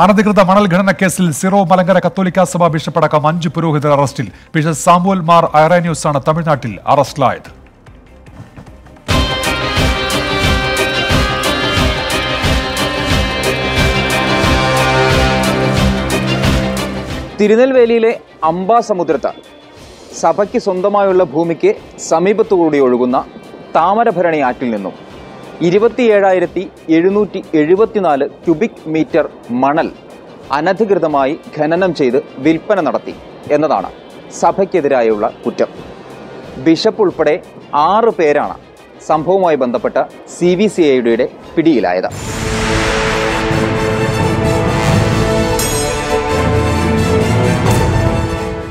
അനധികൃത മണൽ ഖനന കേസിൽ സിറോ മലങ്കര കത്തോലിക്ക സഭ ബിഷപ്പടക്കം അഞ്ച് പുരോഹിതർ അറസ്റ്റിൽ. ബിഷപ്പ് സാമുവൽ മാർ ആണ് തമിഴ്നാട്ടിൽ അറസ്റ്റിലായത്. തിരുനെൽവേലിയിലെ അംബാസമുദ്രത്ത് സഭയ്ക്ക് സ്വന്തമായുള്ള ഭൂമിക്ക് സമീപത്തുകൂടി ഒഴുകുന്ന താമരഭരണി ആറ്റിൽ നിന്നും ഇരുപത്തിയേഴായിരത്തി എഴുന്നൂറ്റി എഴുപത്തിനാല് ക്യൂബിക് മീറ്റർ മണൽ അനധികൃതമായി ഖനനം ചെയ്ത് വിൽപ്പന നടത്തി എന്നതാണ് സഭയ്ക്കെതിരായുള്ള കുറ്റം. ബിഷപ്പ് ഉൾപ്പെടെ ആറ് പേരാണ് സംഭവവുമായി ബന്ധപ്പെട്ട സി വി സി ഐയുടെ പിടിയിലായത്.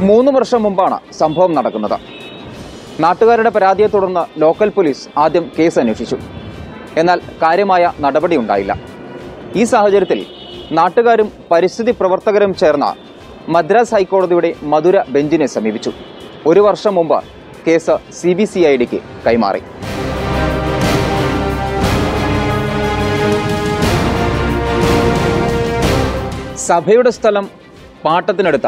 മൂന്ന് വർഷം മുമ്പാണ് സംഭവം നടക്കുന്നത്. നാട്ടുകാരുടെ പരാതിയെ തുടർന്ന് ലോക്കൽ പോലീസ് ആദ്യം കേസ് അന്വേഷിച്ചു. എന്നാൽ കാര്യമായ നടപടി ഉണ്ടായില്ല. ഈ സാഹചര്യത്തിൽ നാട്ടുകാരും പരിസ്ഥിതി പ്രവർത്തകരും ചേർന്ന മദ്രാസ് ഹൈക്കോടതിയുടെ മധുര ബെഞ്ചിനെ സമീപിച്ചു. ഒരു വർഷം മുമ്പ് case C B C I ഡിക്ക് കൈമാറി. സഭയുടെ സ്ഥലം പാട്ടത്തിനടുത്ത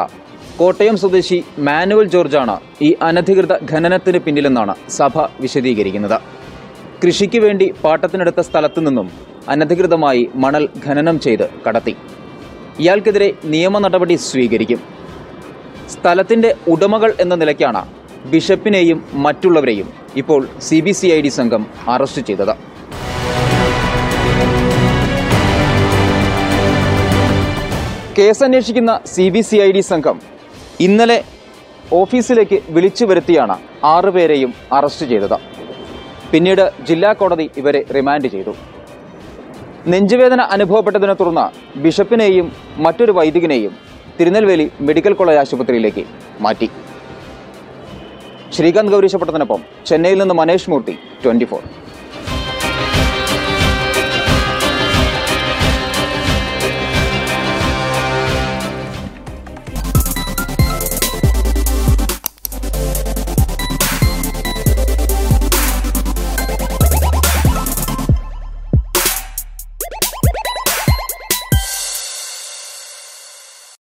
കോട്ടയം സ്വദേശി മാനുവൽ ജോർജാണ് ഈ അനധികൃത ഖനനത്തിന് പിന്നിലെന്നാണ് സഭ വിശദീകരിക്കുന്നത്. കൃഷിക്ക് വേണ്ടി പാട്ടത്തിനെടുത്ത സ്ഥലത്തു നിന്നും അനധികൃതമായി മണൽ ഖനനം ചെയ്ത് കടത്തി. ഇയാൾക്കെതിരെ നിയമ നടപടി സ്വീകരിക്കും. സ്ഥലത്തിന്റെ ഉടമകൾ എന്ന നിലയ്ക്കാണ് ബിഷപ്പിനെയും മറ്റുള്ളവരെയും ഇപ്പോൾ C B C I D സംഘം അറസ്റ്റ് ചെയ്തത്. കേസന്വേഷിക്കുന്ന C B C I D സംഘം ഇന്നലെ ഓഫീസിലേക്ക് വിളിച്ചു വരുത്തിയാണ് ആറുപേരെയും അറസ്റ്റ് ചെയ്തത്. പിന്നീട് ജില്ലാ കോടതി ഇവരെ റിമാൻഡ് ചെയ്തു. നെഞ്ചുവേദന അനുഭവപ്പെട്ടതിനെ തുടർന്ന് ബിഷപ്പിനെയും മറ്റൊരു വൈദികനെയും തിരുനെൽവേലി മെഡിക്കൽ കോളേജ് ആശുപത്രിയിലേക്ക് മാറ്റി. ശ്രീകാന്ത് ഗൗരീശപ്പെട്ടതിനൊപ്പം ചെന്നൈയിൽ നിന്ന് മനേഷ് മൂർത്തി ട്വന്റി